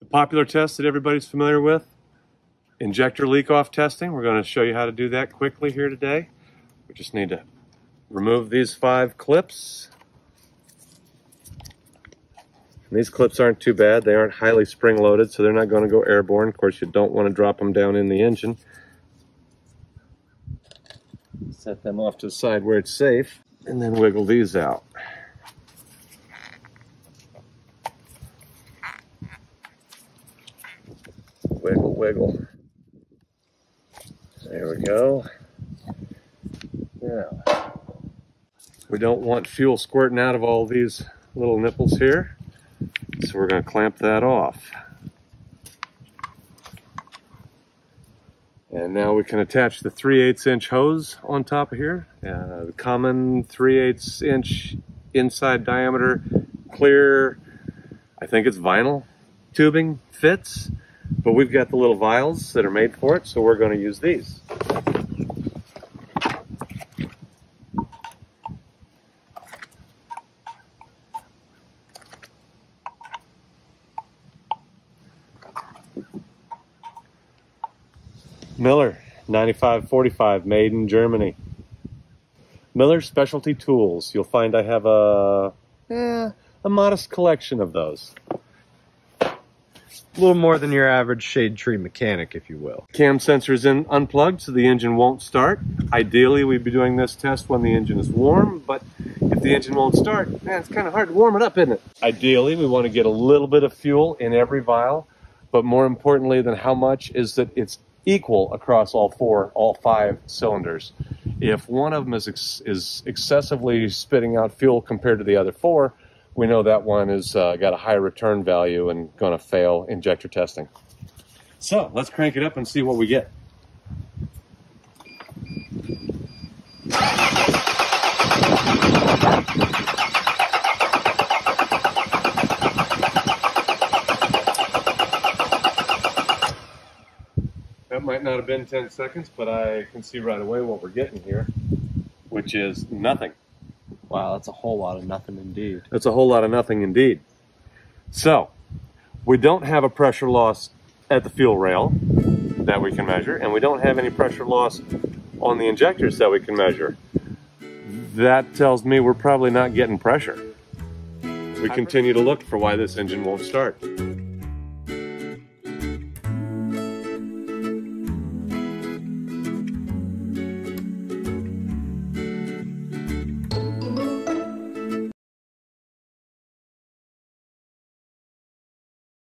The popular test that everybody's familiar with, injector leak off testing. We're going to show you how to do that quickly here today. We just need to remove these five clips. And these clips aren't too bad. They aren't highly spring loaded, so they're not going to go airborne. Of course, you don't want to drop them down in the engine. Set them off to the side where it's safe, and then wiggle these out. Wiggle, wiggle. There we go. Now, we don't want fuel squirting out of all these little nipples here. So we're going to clamp that off. And now we can attach the 3 8 inch hose on top of here. Uh, the common 3 8 inch inside diameter clear, I think it's vinyl tubing fits, but we've got the little vials that are made for it, so we're going to use these. Miller 9545 made in Germany. Miller Specialty Tools. You'll find I have a eh, a modest collection of those. A little more than your average shade tree mechanic, if you will. Cam sensor is in unplugged, so the engine won't start. Ideally, we'd be doing this test when the engine is warm, but if the engine won't start, man, it's kind of hard to warm it up, isn't it? Ideally, we want to get a little bit of fuel in every vial, but more importantly than how much is that it's equal across all four, all five cylinders. If one of them is, ex is excessively spitting out fuel compared to the other four, we know that one has uh, got a high return value and going to fail injector testing. So let's crank it up and see what we get. That might not have been 10 seconds, but I can see right away what we're getting here, which is nothing. Wow, that's a whole lot of nothing indeed. That's a whole lot of nothing indeed. So, we don't have a pressure loss at the fuel rail that we can measure, and we don't have any pressure loss on the injectors that we can measure. That tells me we're probably not getting pressure. We continue to look for why this engine won't start.